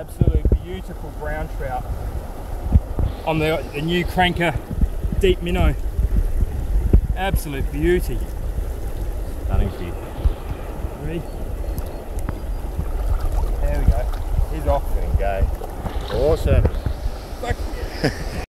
Absolutely beautiful brown trout on the, the new Cranka deep minnow. Absolute beauty. Stunning fish. Ready? There we go. He's off. Letting go. Awesome.